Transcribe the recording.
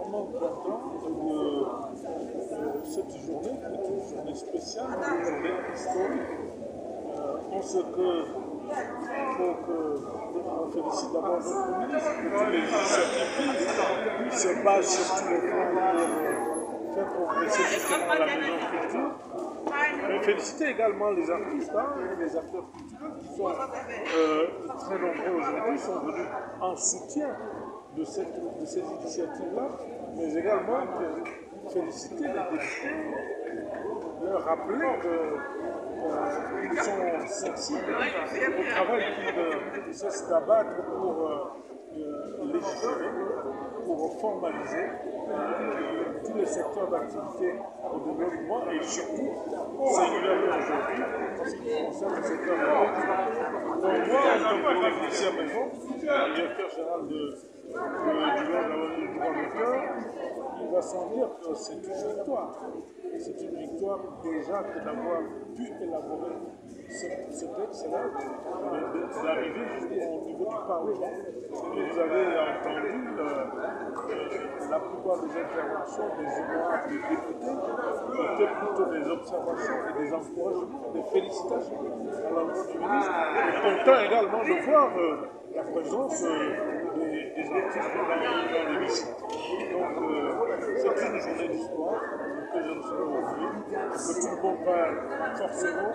particulièrement content de, de cette journée, est une journée spéciale, une journée historique. Euh, en ce que il que on félicite d'abord notre ministre de toutes les initiatives qui se basent sur tous les fronts pour faire progresser justement la maison culture. Mais féliciter également les artistes hein, et les acteurs culturels qui sont euh, très nombreux aujourd'hui, sont venus en soutien de, cette, de ces initiatives-là, mais également de féliciter les députés, leur rappeler qu'ils euh, sont sensibles au travail qu'ils cessent d'abattre pour euh, légiférer, pour formaliser tous les secteurs d'activité au développement et surtout, singulièrement aujourd'hui, en ce qui concerne le secteur de Donc moi, en tant que maison, directeur général de, du droit de cœur, il va sans dire que c'est une victoire. C'est une victoire déjà d'avoir pu élaborer ce, ce texte-là, d'arriver jusqu'au niveau du Parlement. Vous avez entendu le, le, la plupart des interventions des honorables des députés étaient plutôt des observations et des encouragements, des félicitations à l'endroit du ministre. Content également de voir euh, la présence euh, des, des, artistes dans, l'hémicycle. Donc euh, c'est une journée d'histoire que je ne saurais oublier, que tout le monde va forcément